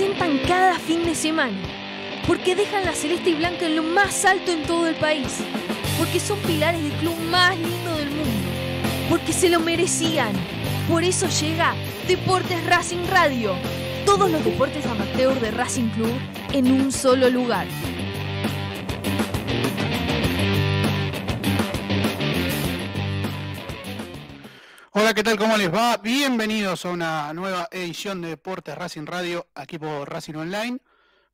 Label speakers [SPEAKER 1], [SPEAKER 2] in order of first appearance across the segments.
[SPEAKER 1] representan cada fin de semana, porque dejan la celeste y blanca en lo más alto en todo el país, porque son pilares del club más lindo del mundo, porque se lo merecían. Por eso llega Deportes Racing Radio, todos los deportes amateur de Racing Club en un solo lugar.
[SPEAKER 2] Hola, ¿qué tal? ¿Cómo les va? Bienvenidos a una nueva edición de Deportes Racing Radio, aquí por Racing Online.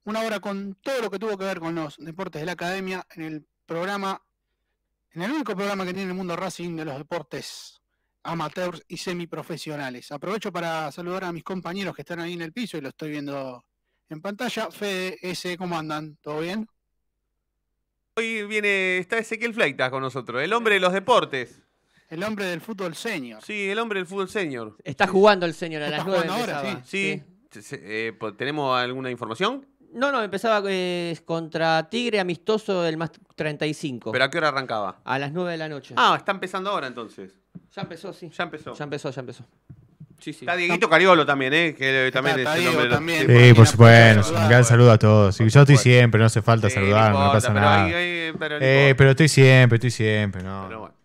[SPEAKER 2] Una hora con todo lo que tuvo que ver con los deportes de la academia en el programa, en el único programa que tiene en el mundo Racing de los deportes amateurs y semiprofesionales. Aprovecho para saludar a mis compañeros que están ahí en el piso y lo estoy viendo en pantalla. Fede, S, ¿cómo andan? ¿Todo bien?
[SPEAKER 3] Hoy viene, está Ezequiel Fleitas con nosotros, el hombre de los deportes.
[SPEAKER 2] El hombre del fútbol senior.
[SPEAKER 3] Sí, el hombre del fútbol senior.
[SPEAKER 4] Está jugando el señor a
[SPEAKER 2] ¿Está
[SPEAKER 4] las 9
[SPEAKER 2] jugando ahora?
[SPEAKER 3] Sí. Se- se- eh, po- ¿Tenemos alguna información?
[SPEAKER 4] No, no, empezaba eh, contra Tigre amistoso el más 35.
[SPEAKER 3] ¿Pero a qué hora arrancaba?
[SPEAKER 4] A las 9 de la noche.
[SPEAKER 3] Ah, está empezando ahora entonces.
[SPEAKER 4] Ya empezó, sí.
[SPEAKER 3] Ya empezó.
[SPEAKER 4] Ya empezó, ya empezó. Sí, sí.
[SPEAKER 3] Está Dieguito Cariolo también, ¿eh? Que también
[SPEAKER 2] Está
[SPEAKER 3] es el hombre de los-
[SPEAKER 2] también.
[SPEAKER 3] Sí,
[SPEAKER 2] por
[SPEAKER 5] Sí, supuesto. Un gran saludo a todos. Sí, yo estoy siempre, no hace falta
[SPEAKER 3] Sí,
[SPEAKER 5] saludar, no,
[SPEAKER 3] importa,
[SPEAKER 5] pasa
[SPEAKER 3] pero
[SPEAKER 5] nada.
[SPEAKER 3] ahí- ahí- pero no
[SPEAKER 5] Eh, pero estoy siempre, estoy siempre, no.
[SPEAKER 3] Pero bueno.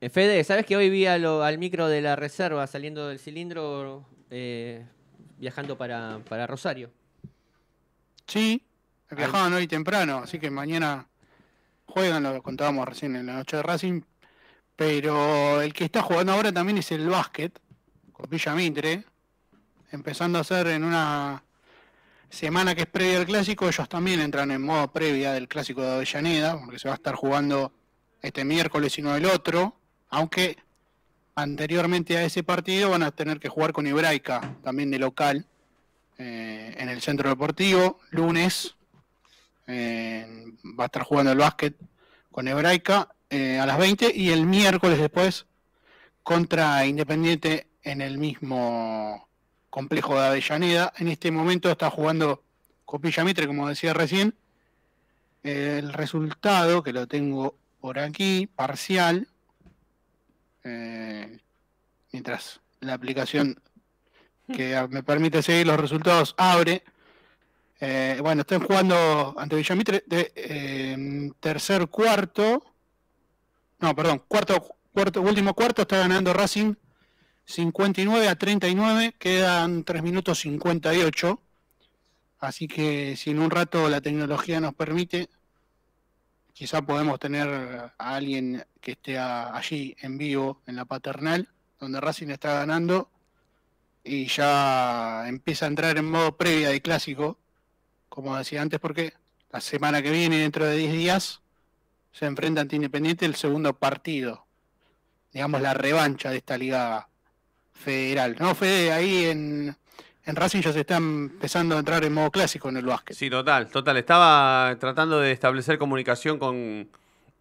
[SPEAKER 4] Eh, Fede, ¿sabes que hoy vi a lo- al micro de la reserva saliendo del cilindro eh, viajando para, para Rosario?
[SPEAKER 2] Sí, viajaban hoy temprano, así que mañana juegan, lo contábamos recién en la noche de Racing, pero el que está jugando ahora también es el básquet, con Villa Mitre, empezando a hacer en una semana que es previa al clásico, ellos también entran en modo previa del clásico de Avellaneda, porque se va a estar jugando este miércoles y no el otro, aunque anteriormente a ese partido van a tener que jugar con Hebraica, también de local, eh, en el centro deportivo, lunes. eh, va a estar jugando el básquet con Hebraica eh, a las 20 y el miércoles después contra Independiente en el mismo complejo de Avellaneda. En este momento está jugando Copilla Mitre, como decía recién. El resultado, que lo tengo por aquí, parcial, eh, mientras la aplicación que me permite seguir los resultados abre. Eh, bueno, están jugando ante Villamitre de eh, tercer cuarto. No, perdón, cuarto, cuarto, último cuarto está ganando Racing 59 a 39, quedan 3 minutos 58. Así que si en un rato la tecnología nos permite, quizá podemos tener a alguien que esté allí en vivo en la paternal, donde Racing está ganando y ya empieza a entrar en modo previa de clásico, como decía antes, porque la semana que viene, dentro de 10 días, se enfrenta ante Independiente el segundo partido, digamos la revancha de esta liga federal. ¿No, Fede? Ahí en, en Racing ya se está empezando a entrar en modo clásico en el básquet.
[SPEAKER 3] Sí, total, total. Estaba tratando de establecer comunicación con,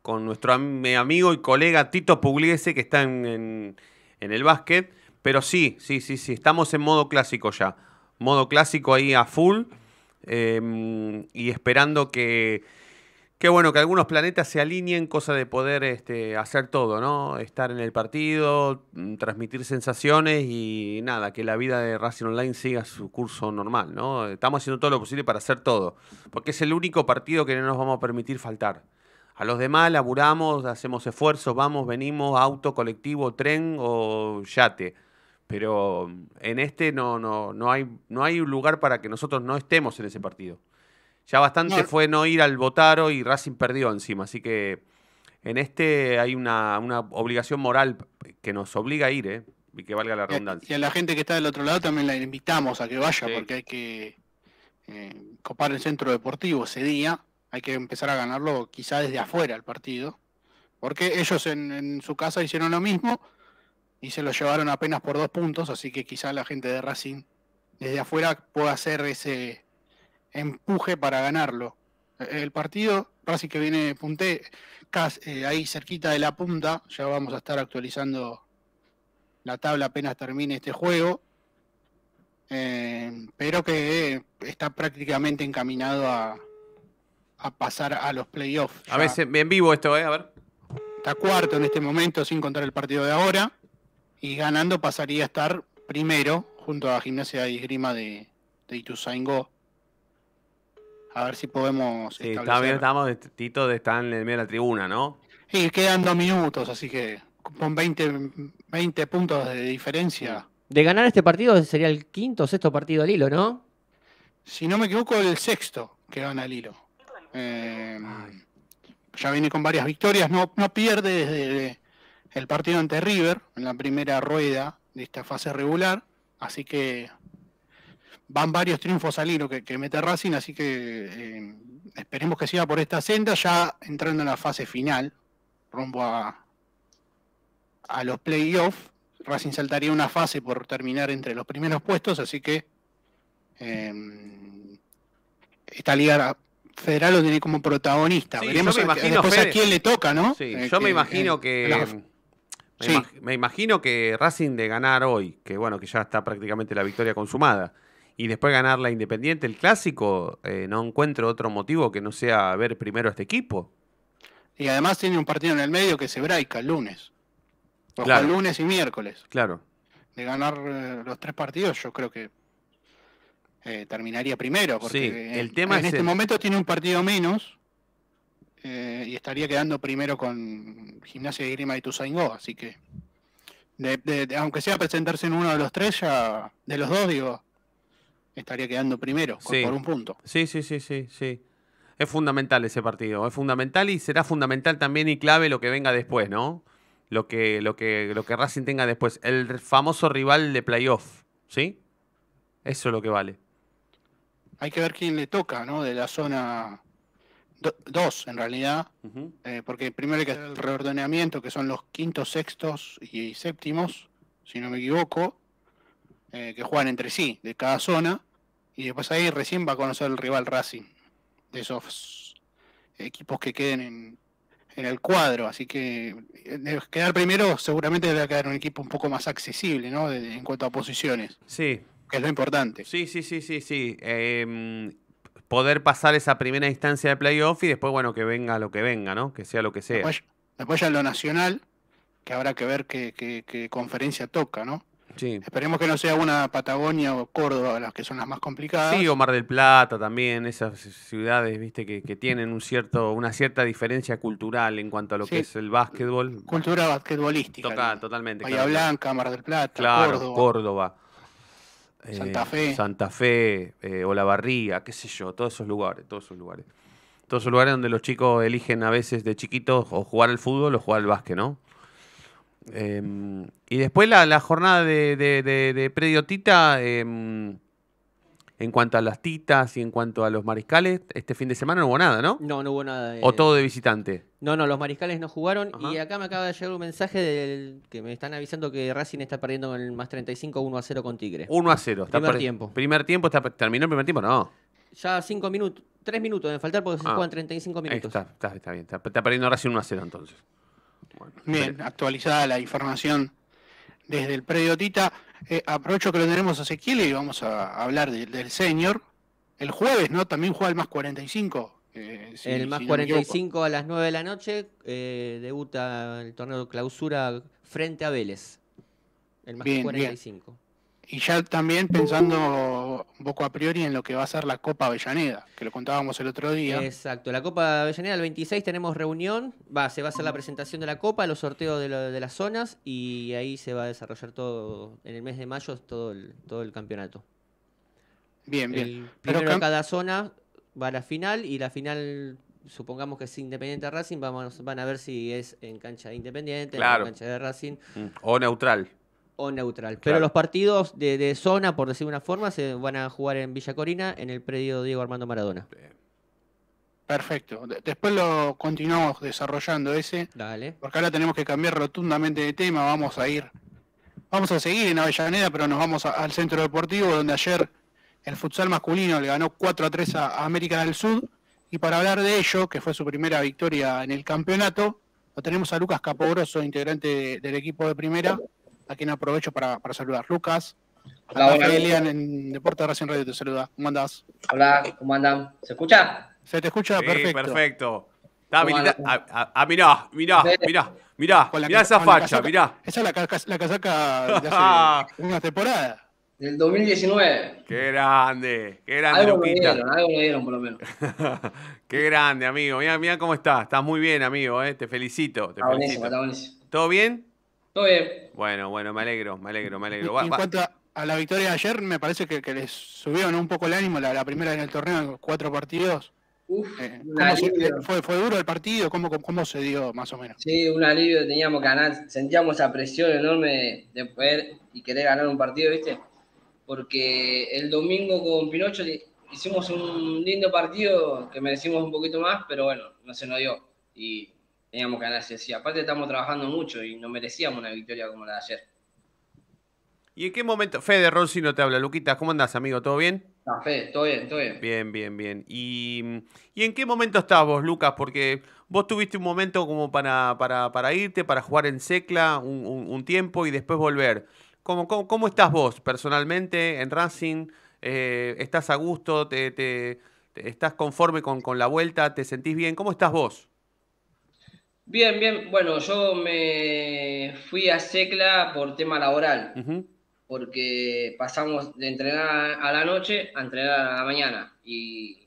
[SPEAKER 3] con nuestro am- amigo y colega Tito Pugliese, que está en, en- el básquet. Pero sí, sí, sí, sí, estamos en modo clásico ya. Modo clásico ahí a full. eh, y esperando que, que, bueno, que algunos planetas se alineen, cosa de poder este, hacer todo, ¿no? Estar en el partido, mm, transmitir sensaciones y nada, que la vida de Racing Online siga su curso normal, ¿no? Estamos haciendo todo lo posible para hacer todo, porque es el único partido que no nos vamos a permitir faltar. A los demás laburamos, hacemos esfuerzos, vamos, venimos, auto, colectivo, tren o yate. Pero en este no, no, no, hay, no hay lugar para que nosotros no estemos en ese partido. Ya bastante
[SPEAKER 2] No.
[SPEAKER 3] fue no ir al Botaro y Racing perdió encima. Así que en este hay una, una obligación moral que nos obliga a ir, ¿eh? Y que valga la redundancia.
[SPEAKER 2] Y a la gente que está del otro lado también la invitamos a que vaya
[SPEAKER 3] Sí.
[SPEAKER 2] porque hay que eh, copar el centro deportivo ese día. Hay que empezar a ganarlo quizá desde afuera el partido. Porque ellos en, en su casa hicieron lo mismo y se lo llevaron apenas por dos puntos. Así que quizá la gente de Racing desde afuera pueda hacer ese empuje para ganarlo. Eh, El partido, Racing que viene punte, cas- eh, ahí cerquita de la punta, ya vamos a estar actualizando la tabla apenas termine este juego, eh, pero que eh, está prácticamente encaminado a, a pasar a los playoffs.
[SPEAKER 3] A veces en vivo esto, ¿eh? A ver.
[SPEAKER 2] Está cuarto en este momento sin contar el partido de ahora y ganando pasaría a estar primero junto a Gimnasia y Esgrima de, de Ituzaingó. A ver si podemos
[SPEAKER 3] Sí, está bien, estamos, de- Tito está en el medio de la tribuna, ¿no?
[SPEAKER 2] Y quedan dos minutos, así que con 20, 20 puntos de diferencia.
[SPEAKER 4] De ganar este partido sería el quinto o sexto partido al hilo, ¿no?
[SPEAKER 2] Si no me equivoco, el sexto que gana el hilo. Eh, ya viene con varias victorias, no, no pierde desde el partido ante River en la primera rueda de esta fase regular, así que van varios triunfos al hilo que, que mete Racing, así que eh, esperemos que siga por esta senda, ya entrando en la fase final, rumbo a, a los playoffs. Racing saltaría una fase por terminar entre los primeros puestos, así que eh, esta liga federal lo tiene como protagonista.
[SPEAKER 3] Sí,
[SPEAKER 2] Veremos
[SPEAKER 3] yo me
[SPEAKER 2] a-
[SPEAKER 3] imagino,
[SPEAKER 2] después a quién le toca, ¿no?
[SPEAKER 3] Sí,
[SPEAKER 2] Eh,
[SPEAKER 3] yo me imagino
[SPEAKER 2] en-
[SPEAKER 3] que.
[SPEAKER 2] la-
[SPEAKER 3] me,
[SPEAKER 2] Sí.
[SPEAKER 3] imag- me imagino que Racing de ganar hoy, que bueno, que ya está prácticamente la victoria consumada, y después ganar la Independiente, el clásico, eh, no encuentro otro motivo que no sea ver primero a este equipo.
[SPEAKER 2] Y además tiene un partido en el medio que se braica el lunes. Ojo,
[SPEAKER 3] Claro.
[SPEAKER 2] lunes y miércoles.
[SPEAKER 3] Claro.
[SPEAKER 2] De ganar eh, los tres partidos, yo creo que eh, terminaría primero. Porque
[SPEAKER 3] Sí,
[SPEAKER 2] en-
[SPEAKER 3] el tema
[SPEAKER 2] en
[SPEAKER 3] es
[SPEAKER 2] este
[SPEAKER 3] el-
[SPEAKER 2] momento tiene un partido menos y estaría quedando primero con Gimnasia de Grima y Tuzaingó. Así que, de- de- de- aunque sea presentarse en uno de los tres, ya de los dos, digo, estaría quedando primero
[SPEAKER 3] Sí.
[SPEAKER 2] por un punto.
[SPEAKER 3] Sí, sí, sí, sí, sí. Es fundamental ese partido, es fundamental y será fundamental también y clave lo que venga después, ¿no? Lo que, lo que, lo que Racing tenga después. El famoso rival de playoff, ¿sí? Eso es lo que vale.
[SPEAKER 2] Hay que ver quién le toca, ¿no? De la zona 2, en realidad. Eh, porque primero hay que hacer el reordenamiento, que son los quintos, sextos y séptimos, si no me equivoco, eh, que juegan entre sí, de cada zona, y después ahí recién va a conocer el rival Racing, de esos equipos que queden en, en el cuadro, así que eh, de quedar primero seguramente debe quedar un equipo un poco más accesible, ¿no? De- en cuanto a posiciones,
[SPEAKER 3] Sí,
[SPEAKER 2] que es lo importante.
[SPEAKER 3] sí, sí, sí, sí, sí. Em, poder pasar esa primera instancia de playoff y después, bueno, que venga lo que venga, ¿no? Que sea lo que sea.
[SPEAKER 2] Después, después ya lo nacional, que habrá que ver qué, qué- qué conferencia toca, ¿no?
[SPEAKER 3] Sí.
[SPEAKER 2] Esperemos que no sea una Patagonia o Córdoba las que son las más complicadas.
[SPEAKER 3] Sí, o Mar del Plata también, esas ciudades, viste, que, que tienen un cierto, una cierta diferencia cultural en cuanto a lo
[SPEAKER 2] Sí.
[SPEAKER 3] que es el básquetbol.
[SPEAKER 2] Cultura basquetbolística.
[SPEAKER 3] Toca,
[SPEAKER 2] ¿no?
[SPEAKER 3] totalmente.
[SPEAKER 2] Bahía
[SPEAKER 3] claro.
[SPEAKER 2] Blanca, Mar del Plata,
[SPEAKER 3] Claro,
[SPEAKER 2] Córdoba.
[SPEAKER 3] Córdoba. eh,
[SPEAKER 2] Santa Fe.
[SPEAKER 3] Santa Fe, eh, Olavarría, qué sé yo, todos esos lugares, todos esos lugares. Todos esos lugares donde los chicos eligen a veces de chiquitos o jugar al fútbol o jugar al básquet, ¿no? Em, y después la, la jornada de, de, de- de predio Tita, em, en cuanto a las titas y en cuanto a los mariscales, este fin de semana no hubo nada, ¿no?
[SPEAKER 4] No, no hubo nada. de-
[SPEAKER 3] O todo de visitante.
[SPEAKER 4] No, no, los mariscales no jugaron.
[SPEAKER 3] Ajá.
[SPEAKER 4] Y acá me acaba de llegar un mensaje del que me están avisando que Racing está perdiendo con el más 35 1 a 0 con Tigre.
[SPEAKER 3] 1 a 0. Está
[SPEAKER 4] Primer
[SPEAKER 3] per-
[SPEAKER 4] tiempo.
[SPEAKER 3] Primer tiempo, está, terminó el primer tiempo, no.
[SPEAKER 4] Ya 5 minutos, 3 minutos de faltar porque se
[SPEAKER 3] Ah.
[SPEAKER 4] juegan 35
[SPEAKER 3] Ahí
[SPEAKER 4] minutos.
[SPEAKER 3] está, está, está bien. Está, está perdiendo Racing 1 a 0 entonces. Bueno,
[SPEAKER 2] Bien, actualizada la información desde el predio Tita. Eh, aprovecho que lo tenemos a Ezequiel y vamos a hablar de- del senior. El jueves, ¿no? También juega el más 45. eh, si-
[SPEAKER 4] el más
[SPEAKER 2] si no me equivoco.
[SPEAKER 4] 45 a las 9 de la noche eh, debuta el torneo de clausura frente a Vélez. El más
[SPEAKER 2] Bien, bien.
[SPEAKER 4] 45.
[SPEAKER 2] Y ya también pensando un poco a priori en lo que va a ser la Copa Avellaneda, que lo contábamos el otro día.
[SPEAKER 4] Exacto. La Copa Avellaneda el 26 tenemos reunión. Va, se va a hacer la presentación de la Copa, los sorteos de, lo- de las zonas y ahí se va a desarrollar todo, en el mes de mayo, todo el, todo el campeonato.
[SPEAKER 2] bien, bien.
[SPEAKER 4] El
[SPEAKER 2] Pero
[SPEAKER 4] primero
[SPEAKER 2] cam-
[SPEAKER 4] cada zona va a la final y la final, supongamos que es Independiente Racing, vamos, van a ver si es en cancha de Independiente,
[SPEAKER 3] Claro.
[SPEAKER 4] en cancha de Racing
[SPEAKER 3] Mm, O neutral.
[SPEAKER 4] O neutral.
[SPEAKER 3] Claro.
[SPEAKER 4] Pero los partidos de, de zona, por decir una forma, se van a jugar en Villa Corina, en el predio Diego Armando Maradona.
[SPEAKER 2] Perfecto. De- Después lo continuamos desarrollando ese,
[SPEAKER 4] Dale.
[SPEAKER 2] porque ahora tenemos que cambiar rotundamente de tema. Vamos a ir, vamos a seguir en Avellaneda, pero nos vamos a- al centro deportivo, donde ayer el futsal masculino le ganó 4 a 3 a América del Sur. Y para hablar de ello, que fue su primera victoria en el campeonato, lo tenemos a Lucas Capogroso, integrante de- del equipo de primera, a quien aprovecho para, para saludar. Lucas,
[SPEAKER 6] Hola, hola.
[SPEAKER 2] En Deporte Racing Radio te saluda. ¿Cómo andás?
[SPEAKER 6] Hola, ¿cómo andan? ¿Se escucha?
[SPEAKER 2] Se te escucha
[SPEAKER 3] Sí,
[SPEAKER 2] perfecto.
[SPEAKER 3] perfecto. Está. Ah, ah, mirá, mirá, mirá, mirá.
[SPEAKER 2] La
[SPEAKER 3] Mirá esa facha,
[SPEAKER 2] casaca-
[SPEAKER 3] mirá.
[SPEAKER 2] Esa es la, ca- la casaca de hace una temporada.
[SPEAKER 6] Del 2019.
[SPEAKER 3] Qué grande, qué grande,
[SPEAKER 6] Algo me dieron, algo me dieron por lo menos.
[SPEAKER 3] qué grande, amigo. Mira, mira cómo estás. Estás muy bien, amigo. eh. Te felicito. Te
[SPEAKER 6] Está buenísimo,
[SPEAKER 3] felicito.
[SPEAKER 6] está buenísimo.
[SPEAKER 3] ¿Todo bien?
[SPEAKER 6] Todo bien.
[SPEAKER 3] Bueno, bueno, me alegro, me alegro, me alegro.
[SPEAKER 2] y
[SPEAKER 3] Va-
[SPEAKER 2] en
[SPEAKER 3] va-
[SPEAKER 2] cuanto a, a la victoria de ayer, me parece que, que les subieron un poco el ánimo la, la primera en el torneo, cuatro partidos.
[SPEAKER 6] Uf,
[SPEAKER 2] Eh,
[SPEAKER 6] un
[SPEAKER 2] ¿cómo se-
[SPEAKER 6] alivio.
[SPEAKER 2] fue, ¿Fue duro el partido? ¿Cómo, cómo, cómo se dio más o menos?
[SPEAKER 6] Sí, un alivio teníamos que ganar. Sentíamos esa presión enorme de, de poder y querer ganar un partido, ¿viste? Porque el domingo con Pinocho hicimos un lindo partido que merecimos un poquito más, pero bueno, no se nos dio. Y teníamos que ganar, sí. Aparte estamos trabajando mucho y nos merecíamos una victoria como la de ayer.
[SPEAKER 3] ¿Y en qué momento? Fede Rossi no te habla. Luquita, ¿cómo andás, amigo? ¿Todo bien?
[SPEAKER 6] No, Fede, todo bien, todo bien.
[SPEAKER 3] Bien, bien, bien. ¿Y, y en qué momento estás vos, Lucas? Porque vos tuviste un momento como para, para, para irte, para jugar en Secla un, un- un tiempo y después volver. ¿Cómo, cómo, cómo estás vos personalmente en Racing? Eh, ¿Estás a gusto? ¿Te, te- te- ¿Estás conforme con, con la vuelta? ¿Te sentís bien? ¿Cómo estás vos?
[SPEAKER 6] Bien, bien. Bueno, yo me fui a Secla por tema laboral. Porque pasamos de entrenar a la noche a entrenar a la mañana y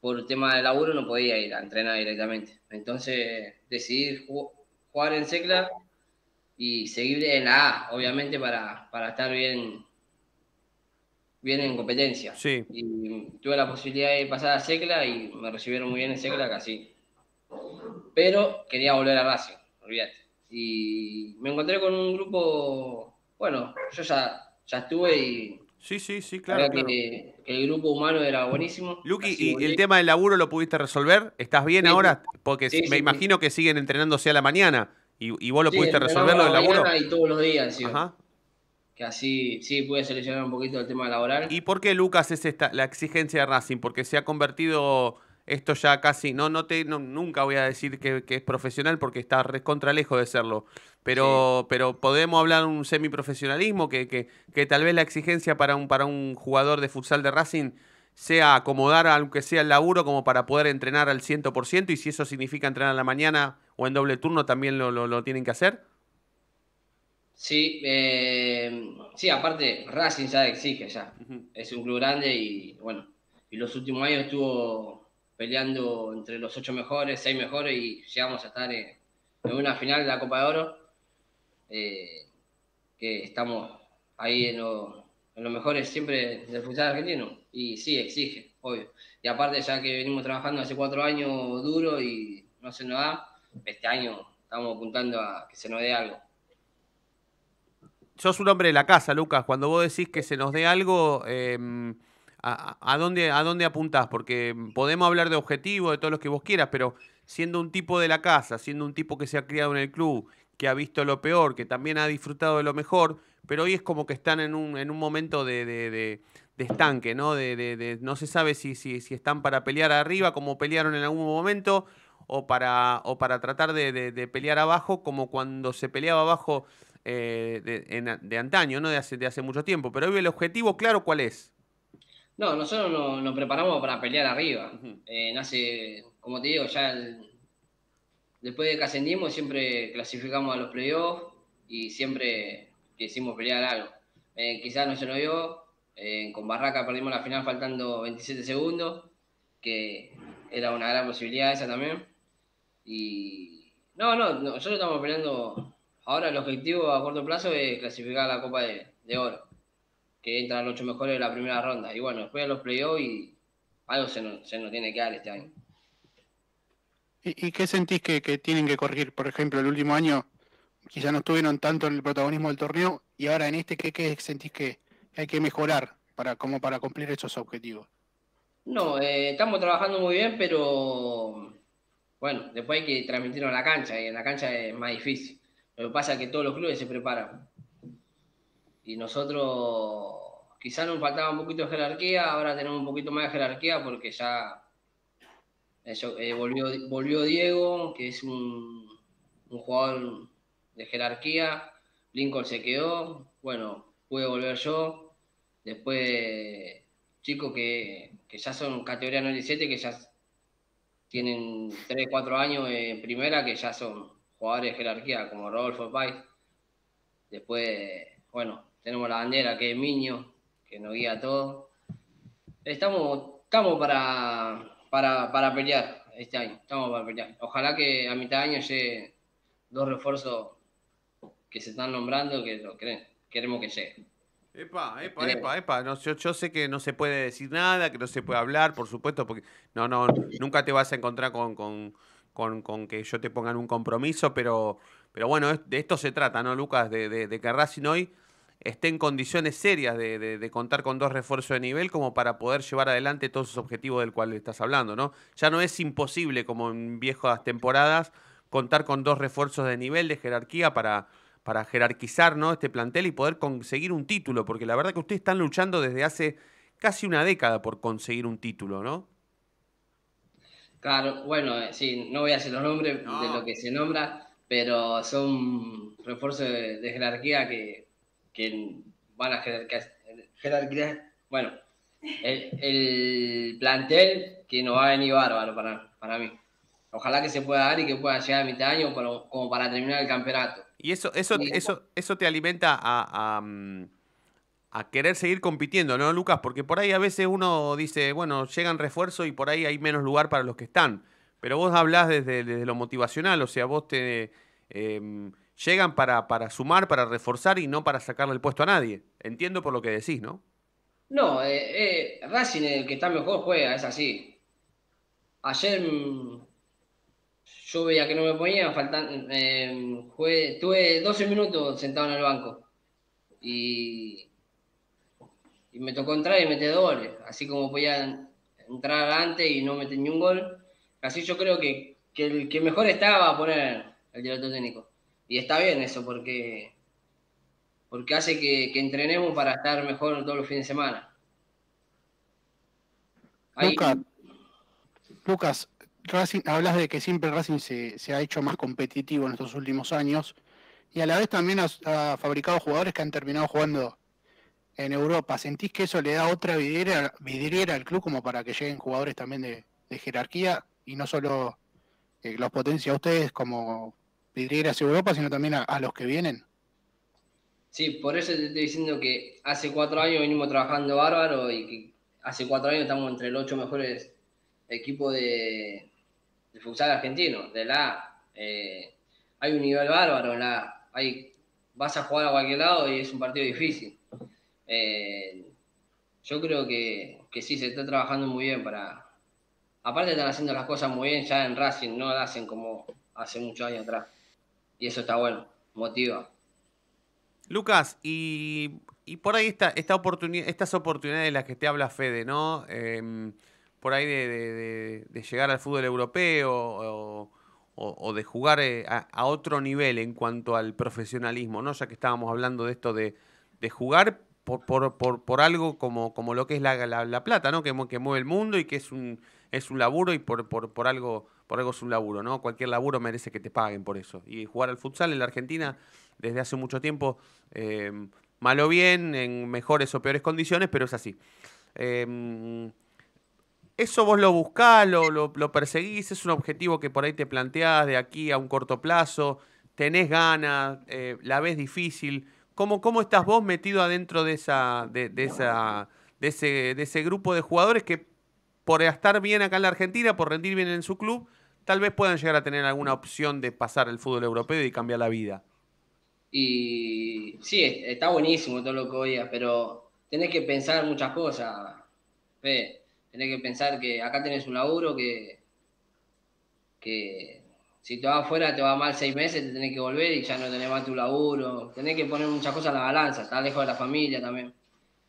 [SPEAKER 6] por tema de laburo no podía ir a entrenar directamente. Entonces decidí ju- jugar en Secla y seguir en la A, obviamente para, para estar bien, bien en competencia.
[SPEAKER 3] Sí.
[SPEAKER 6] Y tuve la posibilidad de pasar a Secla y me recibieron muy bien en Secla, casi. Pero quería volver a Racing, olvídate. Y me encontré con un grupo, bueno, yo ya, ya estuve y
[SPEAKER 3] Sí, sí, sí,
[SPEAKER 6] la
[SPEAKER 3] claro. claro.
[SPEAKER 6] que, que el grupo humano era buenísimo.
[SPEAKER 3] Luqui, ¿y
[SPEAKER 6] volví.
[SPEAKER 3] el tema del laburo lo pudiste resolver? ¿Estás bien
[SPEAKER 6] Sí,
[SPEAKER 3] ahora? Porque
[SPEAKER 6] Sí,
[SPEAKER 3] me
[SPEAKER 6] sí,
[SPEAKER 3] imagino que siguen entrenándose a la mañana. ¿Y, y vos lo pudiste resolver lo del
[SPEAKER 6] la
[SPEAKER 3] laburo?
[SPEAKER 6] Y todos los días, sí.
[SPEAKER 3] Ajá.
[SPEAKER 6] Que así, sí, pude seleccionar un poquito el tema laboral.
[SPEAKER 3] ¿Y por qué, Lucas, es esta, la exigencia de Racing? Porque se ha convertido esto ya casi, no, no te, no, nunca voy a decir que, que es profesional porque está recontra lejos de serlo, pero, pero podemos hablar de un semiprofesionalismo que, que, que tal vez la exigencia para un, para un jugador de futsal de Racing sea acomodar aunque sea el laburo como para poder entrenar al 100% y si eso significa entrenar a la mañana o en doble turno también lo, lo, lo tienen que hacer.
[SPEAKER 6] Sí, eh, sí, aparte Racing ya exige ya. Es un club grande y bueno, y los últimos años estuvo peleando entre los ocho mejores, seis mejores y llegamos a estar en, una final de la Copa de Oro. eh, que estamos ahí en lo, en lo mejores siempre del futsal argentino. Y sí, exige, obvio. Y aparte ya que venimos trabajando hace cuatro años duro y no se nos da, este año estamos apuntando a que se nos dé algo.
[SPEAKER 3] sos un hombre de la casa, Lucas. Cuando vos decís que se nos dé algo, eh, a, dónde, ¿a dónde apuntás? Porque podemos hablar de objetivos, de todos los que vos quieras, pero siendo un tipo de la casa, siendo un tipo que se ha criado en el club, que ha visto lo peor, que también ha disfrutado de lo mejor, pero hoy es como que están en un, en un momento de, estanque, ¿no? De, no se sabe si, si, están para pelear arriba, como pelearon en algún momento, o para, o para tratar de, pelear abajo, como cuando se peleaba abajo eh, de antaño, ¿no? De hace, de hace mucho tiempo. Pero hoy el objetivo, claro, ¿cuál es?
[SPEAKER 6] No, nosotros nos, nos preparamos para pelear arriba. Eh, nace, como te digo, ya el- después de que ascendimos siempre clasificamos a los playoffs y siempre quisimos pelear algo. Eh, quizás no se nos dio, eh, con Barraca perdimos la final faltando 27 segundos, que era una gran posibilidad esa también. Y no, no, no, nosotros estamos peleando, ahora el objetivo a corto plazo es clasificar a la Copa de, de Oro, que entran los ocho mejores de la primera ronda. Y bueno, después de los playoffs y algo se nos, se nos tiene que dar este año.
[SPEAKER 2] ¿Y, y qué sentís que, que tienen que corregir? Por ejemplo, el último año quizá no estuvieron tanto en el protagonismo del torneo y ahora en este, ¿qué, qué sentís que hay que mejorar para, como para cumplir esos objetivos?
[SPEAKER 6] No, eh, estamos trabajando muy bien, pero bueno, después hay que transmitirlo en la cancha y en la cancha es más difícil. Lo que pasa es que todos los clubes se preparan. Y nosotros quizás nos faltaba un poquito de jerarquía, ahora tenemos un poquito más de jerarquía porque ya eh, volvió, volvió Diego, que es un, un jugador de jerarquía. Lincoln se quedó, bueno, pude volver yo. Después chicos que, que ya son categoría 97, que ya tienen 3, 4 años en primera, que ya son jugadores de jerarquía, como Rodolfo Pais. Después, bueno, tenemos la bandera que es Miño, que nos guía todo. Estamos, estamos para, para, para pelear este año, estamos para pelear. Ojalá que a mitad de año llegue dos refuerzos que se están nombrando que lo creen, queremos que lleguen.
[SPEAKER 3] Epa, epa, epa, epa. No, yo, yo, sé que no se puede decir nada, que no se puede hablar, por supuesto, porque no, no, nunca te vas a encontrar con, con, con, con que yo te ponga en un compromiso, pero, pero bueno, de esto se trata, ¿no, Lucas? De, de, de que Racing hoy esté en condiciones serias de, de, contar con dos refuerzos de nivel como para poder llevar adelante todos esos objetivos del cual estás hablando, ¿no? Ya no es imposible, como en viejas temporadas, contar con dos refuerzos de nivel, de jerarquía para para jerarquizar ¿no? este plantel y poder conseguir un título, porque la verdad que ustedes están luchando desde hace casi una década por conseguir un título, ¿no?
[SPEAKER 6] Claro, bueno, eh, sí, no voy a hacer los nombres de lo que se nombra, pero son refuerzos de, jerarquía que, van a jerarquizar, bueno, el, plantel que nos va a venir bárbaro para, para mí. Ojalá que se pueda dar y que pueda llegar a mitad de año como para terminar el campeonato.
[SPEAKER 3] Y eso, eso, eso, eso te alimenta mm, a, querer seguir compitiendo, ¿no, Lucas? Porque por ahí a veces uno dice, bueno, llegan refuerzos y por ahí hay menos lugar para los que están. Pero vos hablás desde, lo motivacional, o sea, vos te em, llegan para, para sumar, para reforzar y no para sacarle el puesto a nadie. Entiendo por lo que decís, ¿no?
[SPEAKER 6] No, eh, eh, Racing, el que está mejor, juega, es así. Ayer mm, yo veía que no me ponía, faltan, eh, tuve 12 minutos sentado en el banco y, y me tocó entrar y meter doble, así como podía entrar antes y no meter ni un gol. Así yo creo que, que el que mejor estaba a poner el director técnico. Y está bien eso, porque, porque hace que, entrenemos para estar mejor todos los fines de semana.
[SPEAKER 2] Lucas, Lucas, Racing, hablas de que siempre Racing se, ha hecho más competitivo en estos últimos años y a la vez también ha, fabricado jugadores que han terminado jugando en Europa. ¿Sentís que eso le da otra vidriera, vidriera al club como para que lleguen jugadores también de, jerarquía y no solo eh, los potencia a ustedes como vidrieras Europa, sino también a, los que vienen?
[SPEAKER 6] Sí, por eso te estoy diciendo que hace cuatro años venimos trabajando bárbaro y que hace cuatro años estamos entre los ocho mejores equipos de, el futsal argentino, de la eh, hay un nivel bárbaro en la hay, vas a jugar a cualquier lado y es un partido difícil. Eh, yo creo que, que, sí, se está trabajando muy bien para... Aparte están haciendo las cosas muy bien ya en Racing, no lo hacen como hace muchos años atrás. Y eso está bueno, motiva.
[SPEAKER 3] Lucas, y, y por ahí está esta oportunidad, estas oportunidades de las que te habla Fede, ¿no? Eh, por ahí de, llegar al fútbol europeo o, de jugar eh, a, otro nivel en cuanto al profesionalismo, ¿no? Ya que estábamos hablando de esto de, jugar por, por, por, algo como, como lo que es la, la, plata, ¿no? Que, que, mueve el mundo y que es un, es un laburo y por, por, algo, por algo es un laburo, ¿no? Cualquier laburo merece que te paguen por eso. Y jugar al futsal en la Argentina desde hace mucho tiempo, eh, malo bien, en mejores o peores condiciones, pero es así. Eh, eso vos lo buscás, lo, lo, perseguís, es un objetivo que por ahí te planteás de aquí a un corto plazo, tenés ganas, eh, la ves difícil. ¿Cómo, ¿Cómo estás vos metido adentro de, esa, de, esa, de, ese, de ese grupo de jugadores que por estar bien acá en la Argentina, por rendir bien en su club, tal vez puedan llegar a tener alguna opción de pasar el fútbol europeo y cambiar la vida?
[SPEAKER 6] Y sí, está buenísimo todo lo que oigas, pero tenés que pensar muchas cosas. Fe tenés que pensar que acá tenés un laburo que, que si te vas afuera te va mal seis meses, te tenés que volver y ya no tenés más tu laburo. Tenés que poner muchas cosas en la balanza, estar lejos de la familia también.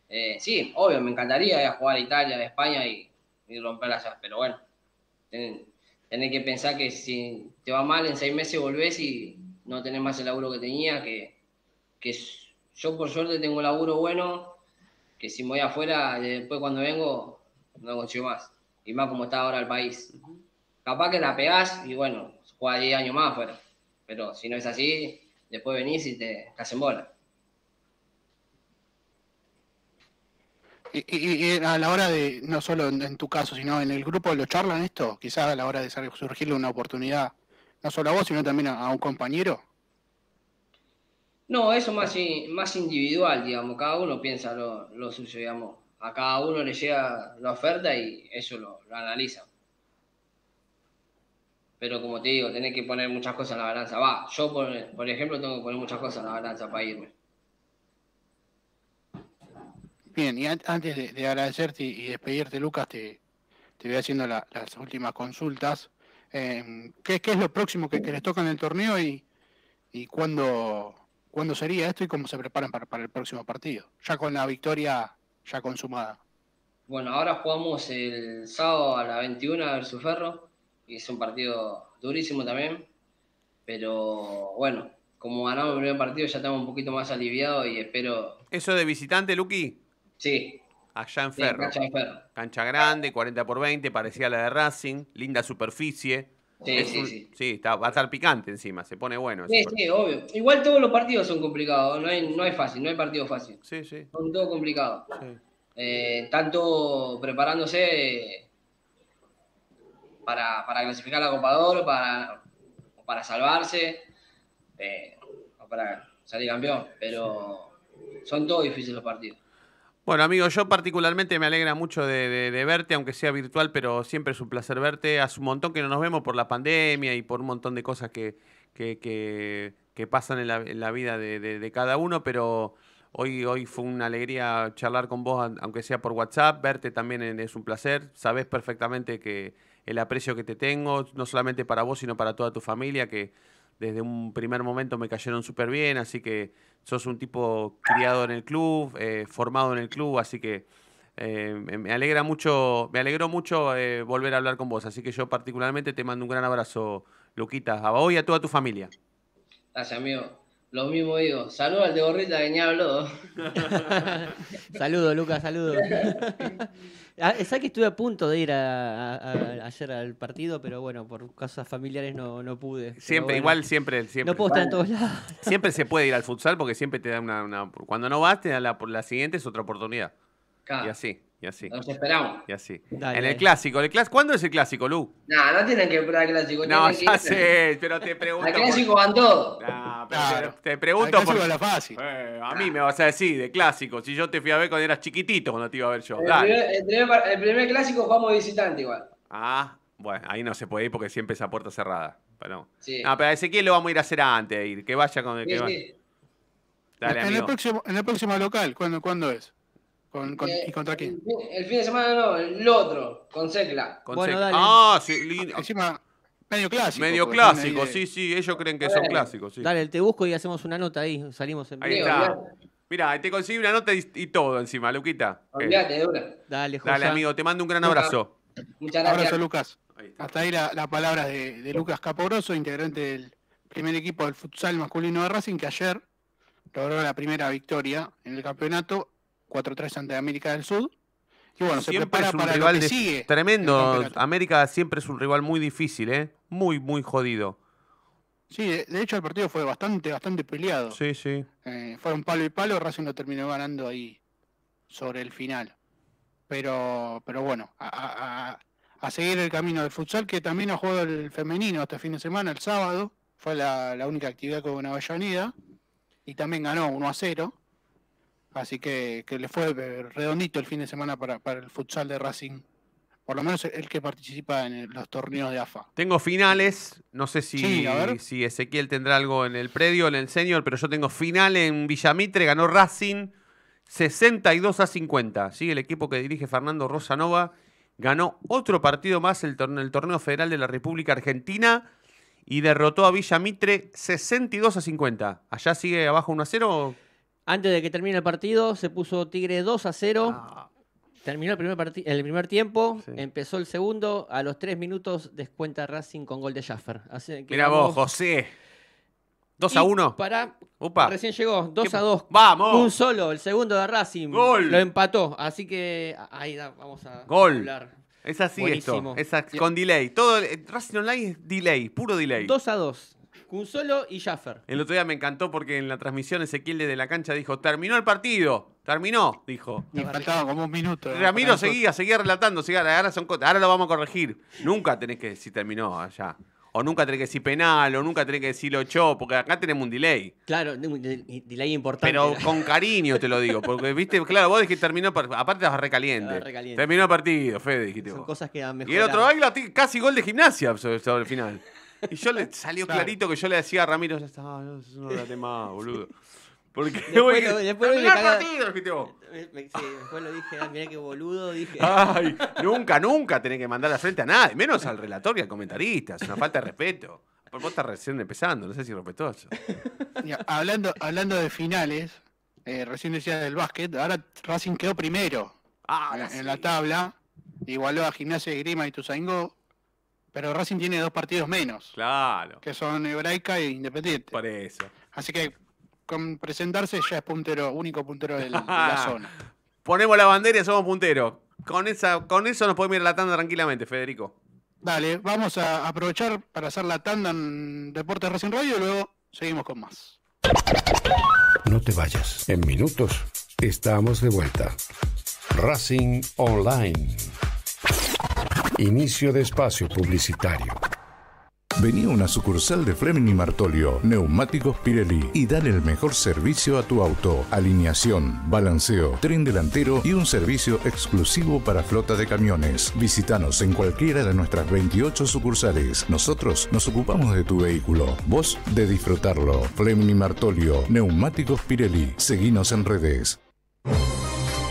[SPEAKER 6] Eh, sí, obvio, me encantaría ir a jugar a Italia, a España y, y romperlas allá, pero bueno, tenés, que pensar que si te va mal en seis meses volvés y no tenés más el laburo que tenía, que, que yo por suerte tengo un laburo bueno, que si me voy afuera, después cuando vengo, no consigo más. Y más como está ahora el país. Capaz que la pegás y bueno, juega 10 años más afuera. Pero si no es así, después venís y te, hacen bola.
[SPEAKER 2] Y, a la hora de, no solo en, tu caso, sino en el grupo lo charlan esto, quizás a la hora de surgirle una oportunidad, no solo a vos, sino también a, un compañero.
[SPEAKER 6] No, eso más, más individual, digamos. Cada uno piensa lo, lo suyo, digamos. A cada uno le llega la oferta y eso lo, lo analiza. Pero como te digo, tenés que poner muchas cosas en la balanza. Va, yo por, por ejemplo tengo que poner muchas cosas en la balanza para irme.
[SPEAKER 2] Bien, y an- antes de, de agradecerte y y despedirte, Lucas, te, te voy haciendo la- las últimas consultas. Eh, ¿qué, qué es lo próximo que, que les toca en el torneo y, y cuándo, cuándo sería esto y cómo se preparan para, para el próximo partido? Ya con la victoria ya consumada.
[SPEAKER 6] Bueno, ahora jugamos el sábado a la 21 versus Ferro, y es un partido durísimo también, pero bueno, como ganamos el primer partido ya estamos un poquito más aliviados y espero,
[SPEAKER 3] ¿Eso de visitante, Luqui?
[SPEAKER 6] Sí,
[SPEAKER 3] Allá en
[SPEAKER 6] sí,
[SPEAKER 3] Ferro.
[SPEAKER 6] cancha de Ferro.
[SPEAKER 3] Cancha grande, 40 por 20, parecía la de Racing, linda superficie.
[SPEAKER 6] Sí,
[SPEAKER 3] Es
[SPEAKER 6] sí,
[SPEAKER 3] un-
[SPEAKER 6] sí.
[SPEAKER 3] está- va a estar picante encima, se pone bueno.
[SPEAKER 6] Sí, sí, obvio. Igual todos los partidos son complicados, no hay, no hay fácil, no hay partido fácil,
[SPEAKER 3] Sí, sí,
[SPEAKER 6] son todos complicados.
[SPEAKER 3] sí.
[SPEAKER 6] Eh, tanto preparándose para, para clasificar a la para, para salvarse, eh, para salir campeón, pero son todos difíciles los partidos.
[SPEAKER 3] Bueno, amigo, yo particularmente me alegra mucho de, verte, aunque sea virtual, pero siempre es un placer verte. Hace un montón que no nos vemos por la pandemia y por un montón de cosas que, que, pasan en la, vida de, cada uno, pero hoy, hoy fue una alegría charlar con vos, aunque sea por WhatsApp. Verte también es un placer. Sabés perfectamente que el aprecio que te tengo, no solamente para vos, sino para toda tu familia, que desde un primer momento me cayeron súper bien, así que sos un tipo criado en el club, eh, formado en el club, así que eh, me alegra mucho, me alegró mucho eh, volver a hablar con vos, así que yo particularmente te mando un gran abrazo, Luquita, a vos y a toda tu familia.
[SPEAKER 6] Gracias, amigo. Lo mismo digo. Saludos al de gorrita que ni habló.
[SPEAKER 4] Saludos, Lucas, saludos. Ah, Sabes que estuve a punto de ir a- a- a- ayer al partido, pero bueno, por causas familiares no, no pude.
[SPEAKER 3] Siempre,
[SPEAKER 4] bueno,
[SPEAKER 3] igual siempre, siempre.
[SPEAKER 4] No puedo estar en todos lados.
[SPEAKER 3] Siempre se puede ir al futsal porque siempre te da una, una- cuando no vas te da la, la siguiente es otra oportunidad. Y así, y así,
[SPEAKER 6] nos esperamos.
[SPEAKER 3] y así.
[SPEAKER 4] Dale,
[SPEAKER 3] en el clásico, el clas- ¿cuándo es el clásico, Lu?
[SPEAKER 6] Nah, no tienen que esperar al clásico.
[SPEAKER 3] No,
[SPEAKER 6] que
[SPEAKER 3] ya sé, pero te pregunto.
[SPEAKER 6] Al
[SPEAKER 3] por-
[SPEAKER 6] clásico van todos.
[SPEAKER 3] Pero
[SPEAKER 2] Claro.
[SPEAKER 3] te,
[SPEAKER 2] Al
[SPEAKER 3] pregunto
[SPEAKER 2] clásico
[SPEAKER 3] por...
[SPEAKER 2] la fácil.
[SPEAKER 3] Eh, a mí me vas a decir de clásico, si yo te fui a ver cuando eras chiquitito, cuando te iba a ver yo.
[SPEAKER 6] El
[SPEAKER 3] Dale.
[SPEAKER 6] primer, el primer el primer clásico jugamos de visitante igual.
[SPEAKER 3] Ah, bueno, ahí no se puede ir porque siempre es a puerta cerrada. Pero,
[SPEAKER 6] Sí.
[SPEAKER 3] no, pero a Ezequiel lo vamos a ir a hacer antes de ir, que vaya con el
[SPEAKER 6] Sí,
[SPEAKER 3] que va.
[SPEAKER 6] sí.
[SPEAKER 3] Dale,
[SPEAKER 2] en, el
[SPEAKER 3] amigo.
[SPEAKER 2] próximo, en el próximo local, ¿cuándo, ¿cuándo es? Con, con-
[SPEAKER 6] Eh,
[SPEAKER 2] ¿Y contra quién?
[SPEAKER 6] El, fin- el fin de semana no, el otro, con Secla.
[SPEAKER 3] Con
[SPEAKER 4] Bueno,
[SPEAKER 3] Sec-
[SPEAKER 4] dale.
[SPEAKER 3] Ah, sí, lindo.
[SPEAKER 2] Encima, medio clásico.
[SPEAKER 3] Medio clásico,
[SPEAKER 2] de-
[SPEAKER 3] sí, sí, ellos creen que son clásicos, sí.
[SPEAKER 4] Dale, te busco y hacemos una nota ahí. Salimos en
[SPEAKER 3] Ahí está. Mira, te conseguí una nota y, y todo encima, Luquita.
[SPEAKER 6] Olvídate de una.
[SPEAKER 4] Dale,
[SPEAKER 3] Dale,
[SPEAKER 4] José.
[SPEAKER 3] amigo, te mando un gran abrazo.
[SPEAKER 6] Muchas gracias.
[SPEAKER 2] Abrazo, Lucas.
[SPEAKER 3] Ahí.
[SPEAKER 2] Hasta ahí la, la palabra de, de Lucas Caporoso, integrante del primer equipo del futsal masculino de Racing, que ayer logró la primera victoria en el campeonato 4-3 ante América del Sur. Y bueno, se
[SPEAKER 3] Siempre
[SPEAKER 2] prepara
[SPEAKER 3] es un
[SPEAKER 2] para
[SPEAKER 3] rival
[SPEAKER 2] lo que
[SPEAKER 3] de-
[SPEAKER 2] sigue.
[SPEAKER 3] tremendo. América siempre es un rival muy difícil, ¿eh? Muy, muy jodido.
[SPEAKER 2] Sí, de, hecho el partido fue bastante, bastante peleado.
[SPEAKER 3] Sí, sí.
[SPEAKER 2] Eh, fueron palo y palo, Racing lo terminó ganando ahí sobre el final. Pero, pero bueno, a, a- a- a seguir el camino del futsal, que también ha jugado el femenino este fin de semana, el sábado. Fue la, la única actividad que hubo en Avellaneda. Y también ganó 1 a 0. Así que, que le fue redondito el fin de semana para, para el futsal de Racing. Por lo menos el que participa en los torneos de AFA.
[SPEAKER 3] Tengo finales, no sé si,
[SPEAKER 2] Sí,
[SPEAKER 3] si Ezequiel tendrá algo en el predio, en el senior, pero yo tengo final en Villamitre, ganó Racing 62 a 50. Sigue el equipo que dirige Fernando Rosanova, ganó otro partido más el torneo, el torneo federal de la República Argentina y derrotó a Villamitre 62 a 50. ¿Allá sigue abajo 1 a 0?
[SPEAKER 4] Antes de que termine el partido, se puso Tigre 2 a 0.
[SPEAKER 3] Ah,
[SPEAKER 4] Terminó el primer, el primer tiempo,
[SPEAKER 3] Sí.
[SPEAKER 4] empezó el segundo. A los 3 minutos descuenta Racing con gol de que
[SPEAKER 3] Mira vos, José. 2 a
[SPEAKER 4] Y
[SPEAKER 3] 1.
[SPEAKER 4] Para,
[SPEAKER 3] Upa.
[SPEAKER 4] recién llegó, 2
[SPEAKER 3] ¿Qué-
[SPEAKER 4] a 2.
[SPEAKER 3] ¡Vamos!
[SPEAKER 4] Un solo, el segundo de Racing.
[SPEAKER 3] Gol.
[SPEAKER 4] Lo empató. Así que ahí da- vamos a
[SPEAKER 3] Gol.
[SPEAKER 4] hablar.
[SPEAKER 3] Es así
[SPEAKER 4] Buenísimo.
[SPEAKER 3] esto. Es con delay. Todo el- Racing Online es delay, puro delay.
[SPEAKER 4] 2 a 2. Un solo y Schaffer.
[SPEAKER 3] El otro día me encantó porque en la transmisión Ezequiel desde la cancha dijo, terminó el partido, terminó, dijo.
[SPEAKER 2] Y faltaba como un minuto. ¿no?
[SPEAKER 3] Ramiro
[SPEAKER 2] Para
[SPEAKER 3] seguía, seguía relatando, seguía, ahora, son ahora lo vamos a corregir. Nunca tenés que decir terminó allá. o nunca tenés que decir penal, o nunca tenés que decir ocho, porque acá tenemos un delay.
[SPEAKER 4] Claro, un de- de- delay importante.
[SPEAKER 3] Pero con cariño te lo digo, porque viste, claro, vos dijiste terminó, par- aparte estabas recaliente.
[SPEAKER 4] Estaba recaliente.
[SPEAKER 3] Terminó el partido, Fede, dijiste
[SPEAKER 4] Son
[SPEAKER 3] vos.
[SPEAKER 4] cosas que han
[SPEAKER 3] Y el otro ti- casi gol de gimnasia sobre, sobre el final. Y yo le salió
[SPEAKER 2] Claro.
[SPEAKER 3] clarito que yo le decía a Ramiro, ya está, no, no date más, boludo. Porque
[SPEAKER 4] Después lo- después caga-
[SPEAKER 3] partido, dijiste vos.
[SPEAKER 4] Me- me- sí, después lo dije, ah, mirá qué boludo, dije.
[SPEAKER 3] Ay, nunca, nunca tenés que mandar al frente a nadie, menos al relator y al comentarista. Es una falta de respeto. Por vos estás recién empezando, no sé si respetuoso.
[SPEAKER 2] Hablando, hablando de finales, eh, recién decía del básquet, ahora Racing quedó primero
[SPEAKER 3] Ah,
[SPEAKER 2] en, la tabla, igualó a Gimnasia de Grima y Tuzaingó, pero Racing tiene dos partidos menos,
[SPEAKER 3] Claro,
[SPEAKER 2] que son Hebraica e Independiente.
[SPEAKER 3] por eso.
[SPEAKER 2] Así que con presentarse ya es puntero, único puntero del- de la zona.
[SPEAKER 3] Ponemos la bandera y somos punteros. Con, esa, con eso nos podemos ir a la tanda tranquilamente, Federico.
[SPEAKER 2] Dale, vamos a aprovechar para hacer la tanda en Deportes Racing Radio y luego seguimos con más.
[SPEAKER 7] No te vayas. En minutos estamos de vuelta. Racing Online. Inicio de espacio publicitario.
[SPEAKER 8] Vení a una sucursal de Fleming y Martolio, Neumáticos Pirelli y dale el mejor servicio a tu auto. Alineación, balanceo, tren delantero y un servicio exclusivo para flota de camiones. Visítanos en cualquiera de nuestras 28 sucursales. Nosotros nos ocupamos de tu vehículo, vos de disfrutarlo. Fleming y Martolio, Neumáticos Pirelli. Seguinos en redes.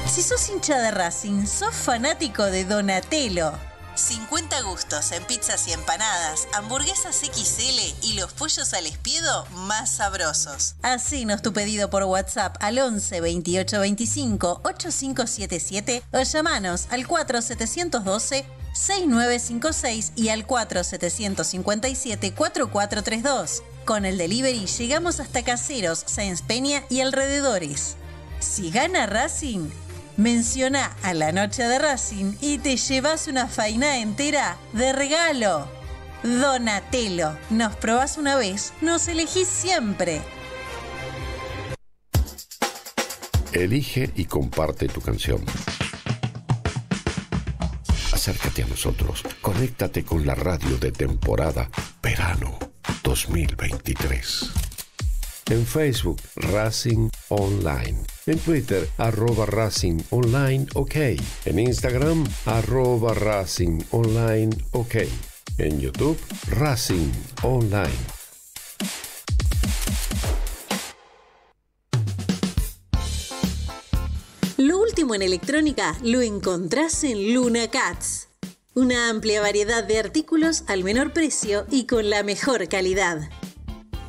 [SPEAKER 9] Si sos hincha de Racing, sos fanático de Donatello. 50 gustos en pizzas y empanadas, hamburguesas XL y los pollos al espiedo más sabrosos. Hacenos tu pedido por WhatsApp al 11 28 25 8577 o llamanos al 4712 6956 y al 4757 4432. Con el delivery llegamos hasta Caseros, Sáenz Peña y alrededores. Si gana Racing, menciona a la noche de Racing y te llevas una faina entera de regalo. Donatello, nos probás una vez, nos elegís siempre.
[SPEAKER 7] Elige y comparte tu canción. Acércate a nosotros. Conéctate con la radio de temporada Verano 2023. En Facebook, Racing Online. En Twitter, arroba Racing Online OK. En Instagram, arroba Racing Online OK. En YouTube, Racing Online.
[SPEAKER 9] Lo último en electrónica lo encontrás en Luna Cats. Una amplia variedad de artículos al menor precio y con la mejor calidad.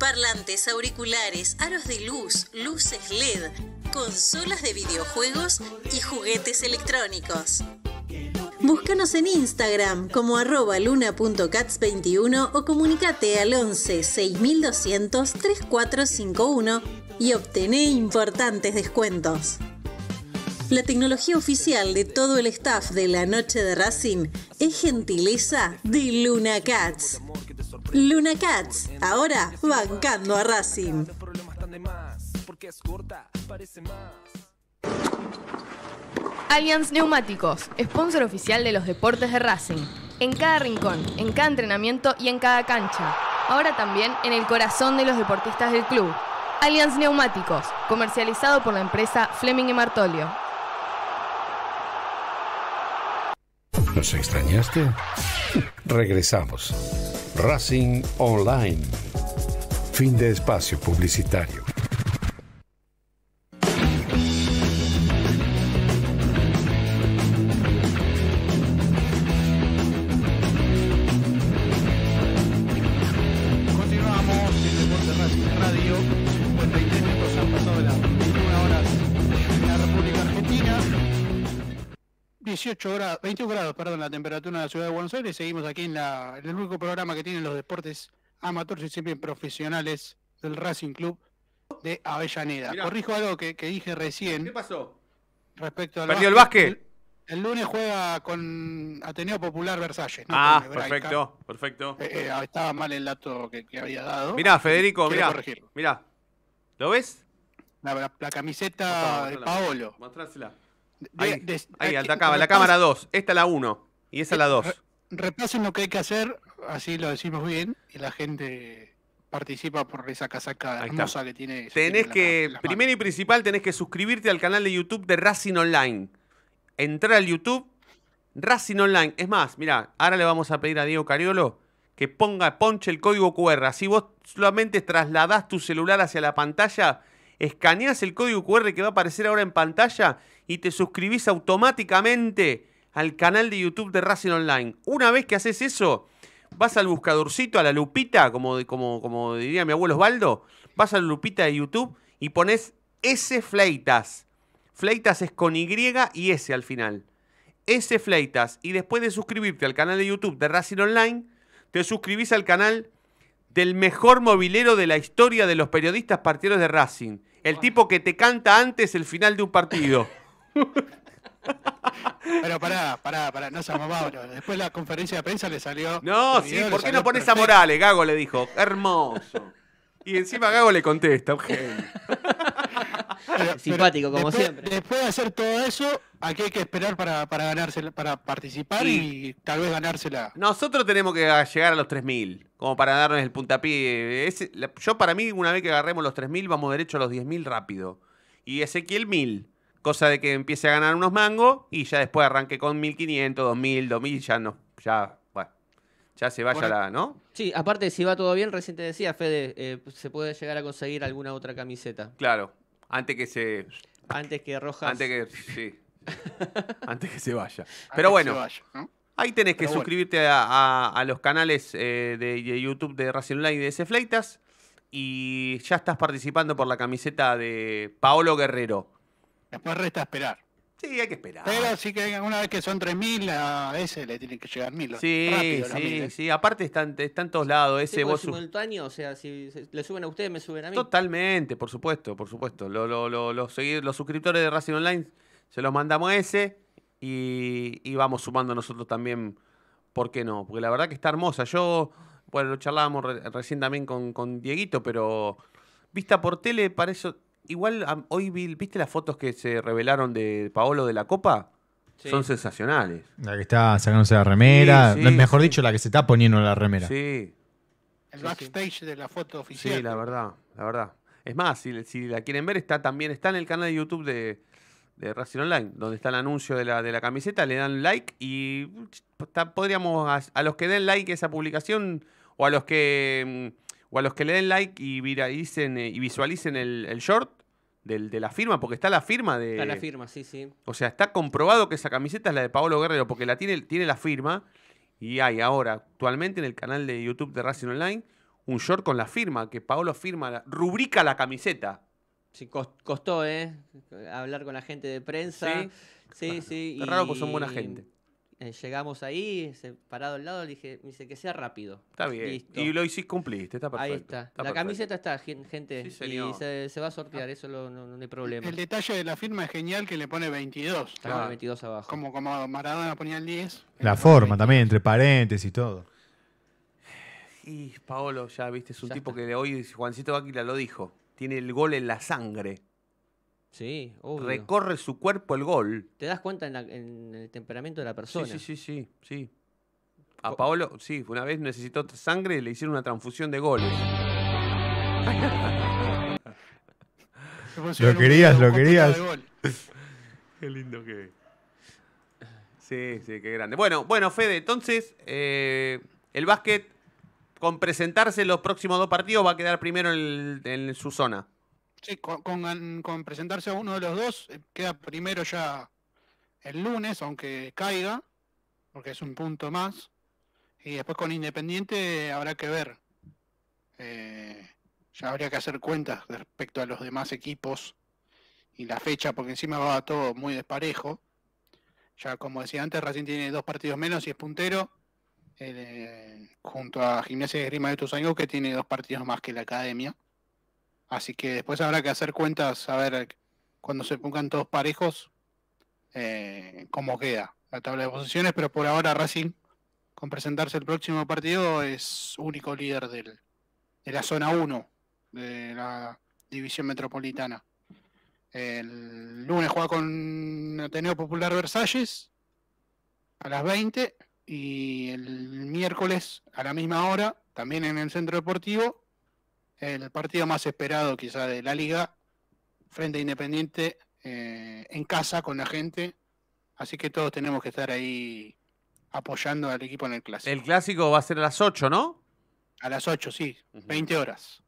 [SPEAKER 9] Parlantes, auriculares, aros de luz, luces LED, consolas de videojuegos y juguetes electrónicos. Búscanos en Instagram como arroba luna.cats21 o comunicate al 11 6200 3451 y obtené importantes descuentos. La tecnología oficial de todo el staff de la noche de Racing es gentileza de Luna Cats. Luna Cats, ahora bancando a Racing.
[SPEAKER 1] Allianz Neumáticos, sponsor oficial de los deportes de Racing. En cada rincón, en cada entrenamiento y en cada cancha. Ahora también en el corazón de los deportistas del club. Allianz Neumáticos, comercializado por la empresa Fleming y Martolio.
[SPEAKER 7] ¿Nos extrañaste? Regresamos. Racing Online. Fin de espacio publicitario.
[SPEAKER 2] 18 grados, 21 grados, perdón, la temperatura en la ciudad de Buenos Aires. Seguimos aquí en, la, en el único programa que tienen los deportes amateurs y siempre profesionales del Racing Club de Avellaneda.
[SPEAKER 3] Mirá.
[SPEAKER 2] Corrijo algo que, que dije recién
[SPEAKER 3] ¿Qué pasó?
[SPEAKER 2] respecto al
[SPEAKER 3] ¿Perdió el básquet?
[SPEAKER 2] El, el lunes juega con Ateneo Popular Versalles. no
[SPEAKER 3] ah,
[SPEAKER 2] con
[SPEAKER 3] perfecto, perfecto.
[SPEAKER 2] Eh, eh, estaba mal el dato que, que había dado.
[SPEAKER 3] Mirá, Federico,
[SPEAKER 2] Quiero
[SPEAKER 3] mirá.
[SPEAKER 2] corregirlo.
[SPEAKER 3] Mirá. ¿Lo ves?
[SPEAKER 2] La, la- la camiseta de Paolo.
[SPEAKER 3] Mostrásela. Ahí,
[SPEAKER 2] de-
[SPEAKER 3] ahí, alta cámara, la cámara 2. Esta es la 1 y esa es la 2.
[SPEAKER 2] Repasen lo que hay que hacer así lo decimos bien y la gente participa por esa casaca hermosa que tiene.
[SPEAKER 3] Tenés
[SPEAKER 2] tiene
[SPEAKER 3] que,
[SPEAKER 2] la-
[SPEAKER 3] primero y principal, tenés que suscribirte al canal de YouTube de Racing Online. Entrar al YouTube, Racing Online. Es más, mira, ahora le vamos a pedir a Diego Cariolo que ponga, ponche el código QR. Así vos solamente trasladás tu celular hacia la pantalla, escaneás el código QR que va a aparecer ahora en pantalla y te suscribís automáticamente al canal de YouTube de Racing Online. Una vez que haces eso, vas al buscadorcito, a la lupita, como, como, como diría mi abuelo Osvaldo, vas a la lupita de YouTube y pones S Fleitas. Fleitas es con Y y S al final. S Fleitas. Y después de suscribirte al canal de YouTube de Racing Online, te suscribís al canal del mejor movilero de la historia de los periodistas partidarios de Racing. El tipo que te canta antes el final de un partido.
[SPEAKER 2] Pero pará, pará, pará, no seamos Mauro. Después la conferencia de prensa le salió.
[SPEAKER 3] No, sí,
[SPEAKER 2] video
[SPEAKER 3] ¿por qué no pones a
[SPEAKER 2] perfecto.
[SPEAKER 3] Morales? Gago le dijo. Hermoso. Y encima Gago le contesta, genio.
[SPEAKER 2] Pero-
[SPEAKER 4] Simpático, como
[SPEAKER 2] después-
[SPEAKER 4] siempre.
[SPEAKER 2] Después de hacer todo eso, aquí hay que esperar para, para ganársela, para participar y tal vez ganársela.
[SPEAKER 3] Nosotros tenemos que llegar a los 3.000, como para darnos el puntapié. La- yo para mí, una vez que agarremos los 3.000, vamos derecho a los 10.000 rápido. Y Ezequiel 1.000, cosa de que empiece a ganar unos mangos y ya después arranque con 1.500, 2.000, 2.000, ya no, ya, bueno, ya se vaya la, ¿no?
[SPEAKER 4] Sí, aparte, si va todo bien, recién te decía, Fede, eh, se puede llegar a conseguir alguna otra camiseta.
[SPEAKER 3] Claro, antes que se,
[SPEAKER 4] Antes que Rojas.
[SPEAKER 3] antes que, sí, antes que se vaya. Pero bueno,
[SPEAKER 2] se vaya, ¿no?
[SPEAKER 3] Ahí tenés que
[SPEAKER 2] Pero bueno.
[SPEAKER 3] suscribirte a, a- a los canales eh, de, de YouTube de Racing Online y de S Fleitas. Y ya estás participando por la camiseta de Paolo Guerrero.
[SPEAKER 2] Después resta esperar.
[SPEAKER 3] Sí, hay que esperar.
[SPEAKER 2] Pero sí que una vez que son 3.000, a ese le tienen que llegar 1.000.
[SPEAKER 3] sí,
[SPEAKER 2] rápido,
[SPEAKER 3] sí,
[SPEAKER 2] 1.000, ¿eh?
[SPEAKER 3] sí. Aparte están, están todos lados. Ese vos
[SPEAKER 4] simultáneo, o sea, si le suben a ustedes, me suben a mí.
[SPEAKER 3] Totalmente, por supuesto, por supuesto. Lo- lo- lo- los, los suscriptores de Racing Online se los mandamos a ese y, y vamos sumando nosotros también, ¿por qué no? Porque la verdad que está hermosa. Yo, bueno, lo charlábamos re- recién también con, con Dieguito, pero vista por tele, para eso, igual hoy vi, ¿viste las fotos que se revelaron de Paolo de la Copa?
[SPEAKER 4] Sí.
[SPEAKER 3] Son sensacionales.
[SPEAKER 5] La que está sacándose la remera.
[SPEAKER 3] Sí,
[SPEAKER 5] no,
[SPEAKER 3] sí,
[SPEAKER 5] mejor
[SPEAKER 3] sí.
[SPEAKER 5] dicho, la que se está poniendo la remera.
[SPEAKER 3] Sí,
[SPEAKER 2] El backstage de la foto oficial.
[SPEAKER 3] Sí, la verdad, la verdad. Es más, si, si la quieren ver, está también está en el canal de YouTube de, de Racing Online, donde está el anuncio de la, de la camiseta, le dan like y está- podríamos, a, a los que den like a esa publicación, o a los que mm, o a los que le den like y viralicen eh, y visualicen el, el short del, de la firma, porque está la firma de.
[SPEAKER 4] Está la firma, sí, sí.
[SPEAKER 3] O sea, está comprobado que esa camiseta es la de Paolo Guerrero, porque la tiene, tiene la firma. Y hay ahora, actualmente, en el canal de YouTube de Racing Online, un short con la firma, que Paolo firma, la- rubrica la camiseta.
[SPEAKER 4] Sí, cos- costó, ¿eh? Hablar con la gente de prensa.
[SPEAKER 3] Sí.
[SPEAKER 4] Sí, sí.
[SPEAKER 3] Raro, pues son buena gente.
[SPEAKER 4] Eh, llegamos ahí, se- parado al lado, le dije, me dice que sea rápido.
[SPEAKER 3] Está bien.
[SPEAKER 4] Listo.
[SPEAKER 3] Y lo hiciste, cumpliste, está perfecto.
[SPEAKER 4] Ahí está. la
[SPEAKER 3] perfecto.
[SPEAKER 4] camiseta está, gen- gente.
[SPEAKER 3] Sí,
[SPEAKER 4] y se, se va a sortear, eso lo- no, no hay problema.
[SPEAKER 2] El detalle de la firma es genial que le pone 22.
[SPEAKER 4] Está con el 22 abajo.
[SPEAKER 2] Como, como Maradona ponía el 10.
[SPEAKER 5] La forma también, entre paréntesis y todo.
[SPEAKER 3] Y Paolo, ya viste, es un
[SPEAKER 4] Ya
[SPEAKER 3] tipo
[SPEAKER 4] está.
[SPEAKER 3] que de hoy, Juancito Áquila lo dijo, tiene el gol en la sangre.
[SPEAKER 4] Sí, obvio.
[SPEAKER 3] Recorre su cuerpo el gol.
[SPEAKER 4] Te das cuenta en, la- en el temperamento de la persona.
[SPEAKER 3] Sí, sí, sí, sí, sí. A
[SPEAKER 4] Co-
[SPEAKER 3] Paolo, sí, una vez necesitó sangre y le hicieron una transfusión de goles.
[SPEAKER 5] Lo querías, lo querías.
[SPEAKER 3] Qué lindo que Sí, sí, qué grande. Bueno, bueno, Fede, entonces, eh, el básquet, con presentarse en los próximos dos partidos, va a quedar primero en, el- en su zona.
[SPEAKER 2] Sí, con, presentarse a uno de los dos, eh, queda primero ya el lunes, aunque caiga, porque es un punto más. Y después con Independiente habrá que ver. Eh, ya habría que hacer cuentas respecto a los demás equipos y la fecha, porque encima va todo muy desparejo. Ya como decía antes, Racing tiene dos partidos menos y es puntero. eh, junto a Gimnasia y Esgrima de Tuzaingó, que tiene dos partidos más que la Academia. Así que después habrá que hacer cuentas, a ver cuando se pongan todos parejos, eh, cómo queda la tabla de posiciones, pero por ahora Racing, con presentarse el próximo partido, es único líder del, de la zona 1 de la división metropolitana. El lunes juega con Ateneo Popular Versalles a las 20 Y el miércoles a la misma hora, también en el centro deportivo, el partido más esperado quizá de la liga, frente a Independiente, eh, en casa con la gente. Así que todos tenemos que estar ahí apoyando al equipo en el clásico.
[SPEAKER 3] El clásico va a ser a las 8, ¿no?
[SPEAKER 2] A las 8, sí,
[SPEAKER 3] Ujú.
[SPEAKER 2] 20 horas.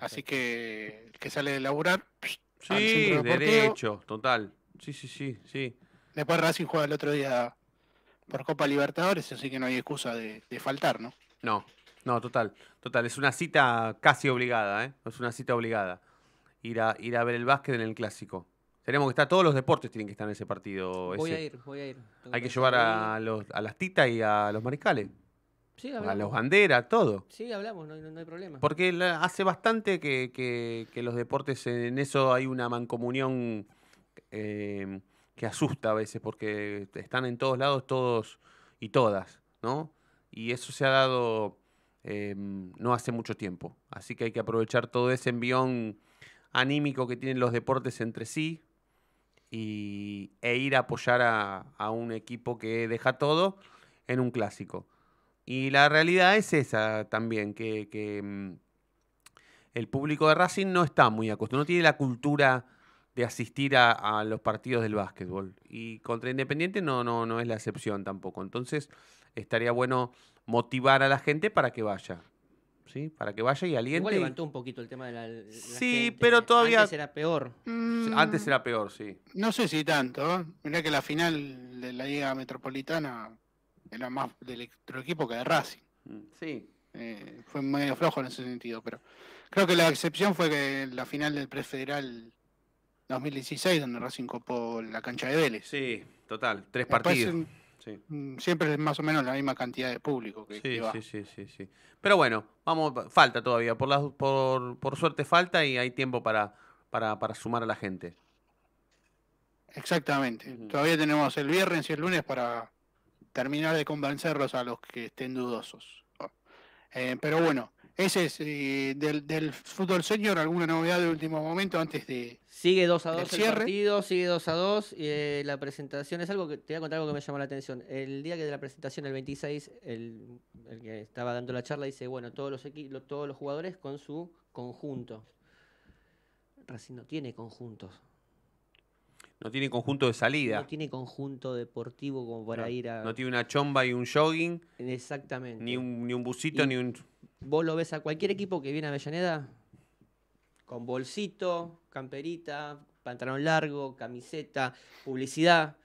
[SPEAKER 2] Así que el que sale de laburar,
[SPEAKER 3] Sí, derecho, total. Sí, sí, sí, sí.
[SPEAKER 2] Después Racing juega el otro día por Copa Libertadores, así que no hay excusa de, de faltar, ¿no?
[SPEAKER 3] No, no, total, total. Es una cita casi obligada, ¿eh? Es una cita obligada. Ir a, ir a ver el básquet en el clásico. Tenemos que estar, todos los deportes tienen que estar en ese partido.
[SPEAKER 4] Voy
[SPEAKER 3] ese.
[SPEAKER 4] a ir, voy a ir. Tengo
[SPEAKER 3] Hay que llevar a, los, a las titas y a los mariscales.
[SPEAKER 4] Sí,
[SPEAKER 3] A los banderas, todo.
[SPEAKER 4] Sí, hablamos, no, hay- no hay problema.
[SPEAKER 3] Porque la- hace bastante que, que- que los deportes en eso hay una mancomunión eh, que asusta a veces, porque están en todos lados todos y todas, ¿no? Y eso se ha dado eh, no hace mucho tiempo. Así que hay que aprovechar todo ese envión anímico que tienen los deportes entre sí y, e ir a apoyar a, un equipo que deja todo en un clásico. Y la realidad es esa también, que, mm, el público de Racing no está muy acostumbrado, no tiene la cultura de asistir a, a los partidos del básquetbol. Y contra Independiente no, no, no es la excepción tampoco. Entonces estaría bueno motivar a la gente para que vaya. ¿Sí? Para que vaya y aliente.
[SPEAKER 4] Igual levantó un poquito el tema de la, la
[SPEAKER 3] Sí,
[SPEAKER 4] gente.
[SPEAKER 3] pero todavía-
[SPEAKER 4] Antes era peor.
[SPEAKER 3] Antes era peor, sí.
[SPEAKER 2] Mm, No sé si tanto. ¿eh? Mirá que la final de la Liga Metropolitana era más del otro equipo que de Racing.
[SPEAKER 3] Mm, Sí.
[SPEAKER 2] Eh, fue medio flojo en ese sentido, pero creo que la excepción fue que la final del Prefederal 2016, donde Racing copó la cancha de Vélez.
[SPEAKER 3] Sí, total. Tres
[SPEAKER 2] Después,
[SPEAKER 3] partidos.
[SPEAKER 2] mm,
[SPEAKER 3] Sí.
[SPEAKER 2] mm, Siempre es más o menos la misma cantidad de público que, va.
[SPEAKER 3] sí, sí, sí, sí. Pero bueno, vamos, falta todavía. Por, las- por, por suerte falta y hay tiempo para, para, para sumar a la gente.
[SPEAKER 2] Exactamente. Todavía tenemos el viernes y el lunes para terminar de convencerlos a los que estén dudosos. Eh, pero bueno, ese es eh, del, del fútbol senior, alguna novedad de último momento antes de...
[SPEAKER 4] Sigue 2 a
[SPEAKER 2] ¿El
[SPEAKER 4] 2 el, partido, sigue 2 a 2. eh, la presentación es algo que te voy a contar algo que me llamó la atención. El día que de la presentación, el 26, el, el que estaba dando la charla dice: Bueno, todos los, todos los jugadores con su conjunto. Racing no tiene conjuntos.
[SPEAKER 3] No tiene conjunto de salida.
[SPEAKER 4] No tiene conjunto deportivo como para
[SPEAKER 3] No,
[SPEAKER 4] ir a.
[SPEAKER 3] no tiene una chomba y un jogging,
[SPEAKER 4] Exactamente.
[SPEAKER 3] ni un, ni un busito,
[SPEAKER 4] Y-
[SPEAKER 3] ni un...
[SPEAKER 4] Vos lo ves a cualquier equipo que viene a Avellaneda con bolsito, camperita, pantalón largo, camiseta, publicidad.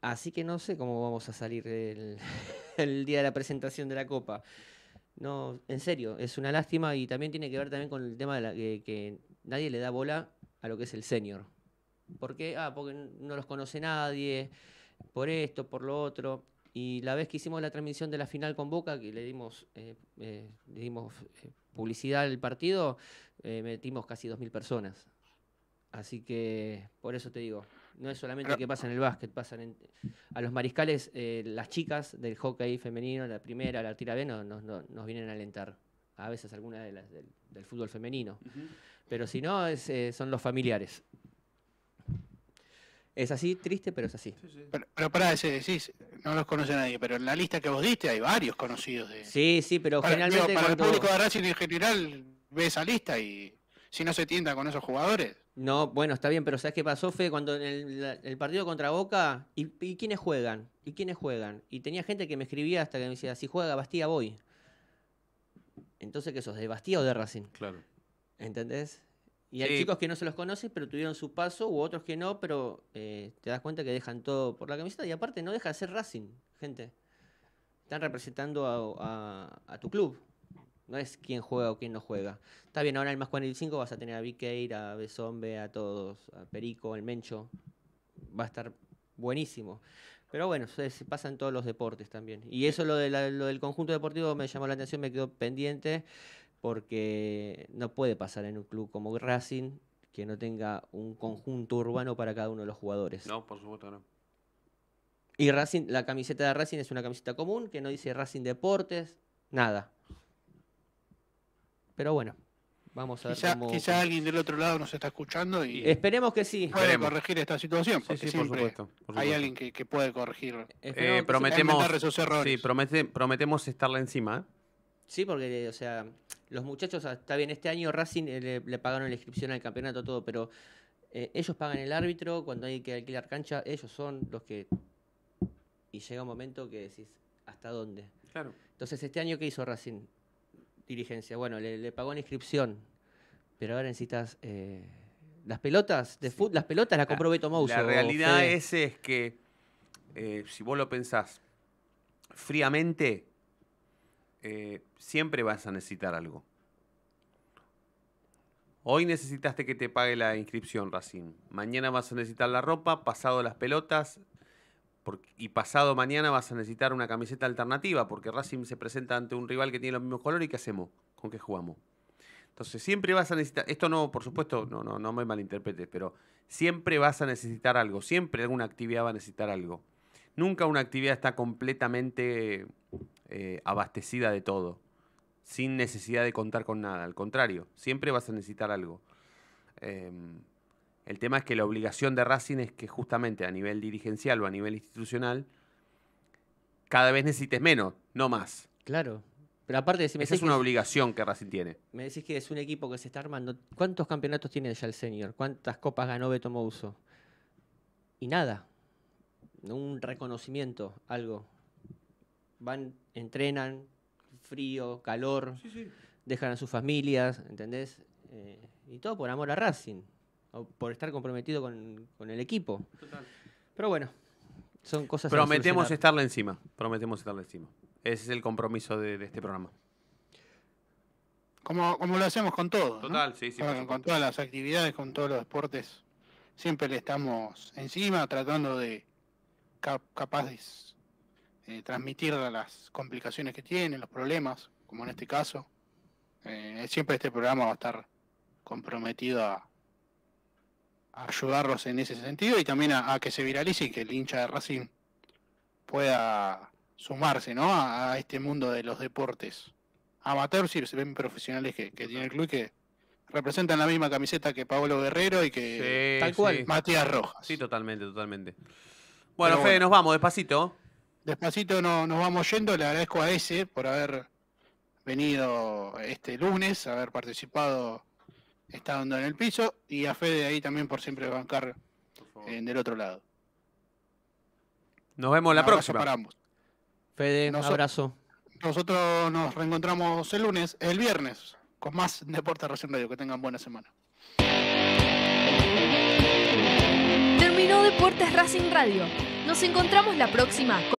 [SPEAKER 4] Así que no sé cómo vamos a salir el, el día de la presentación de la Copa. No, en serio, es una lástima y también tiene que ver también con el tema de la, que, que nadie le da bola a lo que es el senior. ¿Por qué? Ah, porque no los conoce nadie, por esto, por lo otro. Y la vez que hicimos la transmisión de la final con Boca, que le dimos, eh, eh, le dimos eh, publicidad al partido, eh, metimos casi 2.000 personas. Así que, por eso te digo, no es solamente que pasa en el básquet, pasan en, a los mariscales, las chicas del hockey femenino, la primera, la tira B, no- no- no- nos vienen a alentar. A veces algunas de las del, del fútbol femenino. Pero si no, es, son los familiares. Es así, triste, pero es así.
[SPEAKER 2] Pero, pero pará, ese decís, no los conoce nadie, pero en la lista que vos diste hay varios conocidos de...
[SPEAKER 4] Sí, sí, pero
[SPEAKER 2] para, digo,
[SPEAKER 4] generalmente
[SPEAKER 2] para el público de Racing en general ve esa lista y si no se tienta con esos jugadores,
[SPEAKER 4] No, bueno, está bien, pero ¿sabes qué pasó, Fe? Cuando en el, la- el partido contra Boca, ¿y, y quiénes juegan? ¿Y quiénes juegan? Y tenía gente que me escribía hasta que me decía, si juega Bastía, voy. Entonces, ¿qué sos? ¿De Bastía o de Racing?
[SPEAKER 3] Claro.
[SPEAKER 4] ¿Entendés? Y hay
[SPEAKER 3] Sí.
[SPEAKER 4] chicos que no se los conocen, pero tuvieron su paso, u otros que no, pero eh, te das cuenta que dejan todo por la camiseta y aparte no deja de ser Racing, gente. Están representando a, a- a tu club. No es quién juega o quién no juega. Está bien, ahora en el más 45 vas a tener a Viqueira, a Besombe, a todos, a Perico, el Mencho. Va a estar buenísimo. Pero bueno, se, se pasa en todos los deportes también. Y eso lo, de la- lo del conjunto deportivo me llamó la atención, me quedó pendiente, porque no puede pasar en un club como Racing que no tenga un conjunto urbano para cada uno de los jugadores.
[SPEAKER 3] No, por supuesto no.
[SPEAKER 4] Y Racing, la camiseta de Racing es una camiseta común que no dice Racing Deportes, nada. Pero bueno, Vamos a ver
[SPEAKER 2] Quizá,
[SPEAKER 4] cómo...
[SPEAKER 2] quizá alguien del otro lado nos está escuchando y
[SPEAKER 4] Esperemos que sí.
[SPEAKER 2] puede
[SPEAKER 3] Esperemos.
[SPEAKER 2] corregir esta situación, porque
[SPEAKER 3] sí, por
[SPEAKER 2] siempre
[SPEAKER 3] supuesto, por
[SPEAKER 2] hay alguien que, que puede corregir.
[SPEAKER 3] Eh, prometemos,
[SPEAKER 2] Inventar esos errores.
[SPEAKER 3] sí, promete- prometemos estarle encima. ¿eh?
[SPEAKER 4] Sí, porque, o sea, los muchachos, ah, está bien, este año Racing eh, le, le pagaron la inscripción al campeonato, todo, pero eh, ellos pagan el árbitro, cuando hay que alquilar cancha, ellos son los que... Y llega un momento que decís, ¿hasta dónde?
[SPEAKER 3] Claro.
[SPEAKER 4] Entonces, este año, ¿qué hizo Racing? Dirigencia. Bueno, le, le pagó la inscripción, pero ahora necesitas... eh, las pelotas de fútbol, las pelotas las compró Beto Mouso.
[SPEAKER 3] La realidad es, es que, eh, si vos lo pensás fríamente, eh, siempre vas a necesitar algo. Hoy necesitaste que te pague la inscripción, Racing. Mañana vas a necesitar la ropa, pasado las pelotas, y pasado mañana vas a necesitar una camiseta alternativa, porque Racing se presenta ante un rival que tiene los mismos colores. ¿Y qué hacemos? ¿Con qué jugamos? Entonces siempre vas a necesitar, esto no, por supuesto, no, no, no me malinterpretes, pero siempre vas a necesitar algo, siempre alguna actividad va a necesitar algo. Nunca una actividad está completamente eh, abastecida de todo, sin necesidad de contar con nada. Al contrario, siempre vas a necesitar algo. Em, el tema es que la obligación de Racing es que justamente a nivel dirigencial o a nivel institucional, cada vez necesites menos, no más.
[SPEAKER 4] Claro. Pero aparte, si me
[SPEAKER 3] Esa es una
[SPEAKER 4] que-
[SPEAKER 3] obligación que Racing tiene.
[SPEAKER 4] Me decís que es un equipo que se está armando. ¿Cuántos campeonatos tiene ya el senior? ¿Cuántas copas ganó Beto Mouso? Y nada. Un reconocimiento, algo. Van, entrenan, frío, calor, dejan a sus familias, ¿entendés? Eh, y todo por amor a Racing. O por estar comprometido con, con el equipo. Pero bueno, son cosas
[SPEAKER 3] Prometemos estarle encima. Prometemos estarle encima. Ese es el compromiso de, de este programa.
[SPEAKER 2] Como, como lo hacemos con todo. ¿no?
[SPEAKER 3] Total, sí, sí.
[SPEAKER 2] Con, todas las actividades, con todos los deportes, siempre le estamos encima tratando de cap- capaces de transmitir las complicaciones que tienen, los problemas, como en este caso. Eh, siempre este programa va a estar comprometido a, a ayudarlos en ese sentido y también a, a que se viralice y que el hincha de Racing pueda sumarse ¿no? a, a este mundo de los deportes amateurs y se ven profesionales que, que tiene el club y que representan la misma camiseta que Pablo Guerrero y que
[SPEAKER 3] Sí,
[SPEAKER 4] Tal cual.
[SPEAKER 3] sí.
[SPEAKER 2] Matías Rojas.
[SPEAKER 3] Sí, totalmente, totalmente. Bueno,
[SPEAKER 2] Pero
[SPEAKER 3] Fede,
[SPEAKER 2] bueno.
[SPEAKER 3] nos vamos despacito.
[SPEAKER 2] Despacito no- nos vamos yendo, le agradezco a ese por haber venido este lunes, haber participado estando en el piso y a Fede ahí también por siempre bancar eh, del otro lado.
[SPEAKER 3] Nos vemos la
[SPEAKER 2] Un abrazo
[SPEAKER 3] próxima.
[SPEAKER 2] para ambos.
[SPEAKER 4] Fede,
[SPEAKER 2] Noso-
[SPEAKER 4] abrazo.
[SPEAKER 2] Nosotros nos reencontramos el lunes, el viernes, con más Deporte Racing Radio. Que tengan buena semana.
[SPEAKER 1] Terminó Deportes Racing Radio. Nos encontramos la próxima con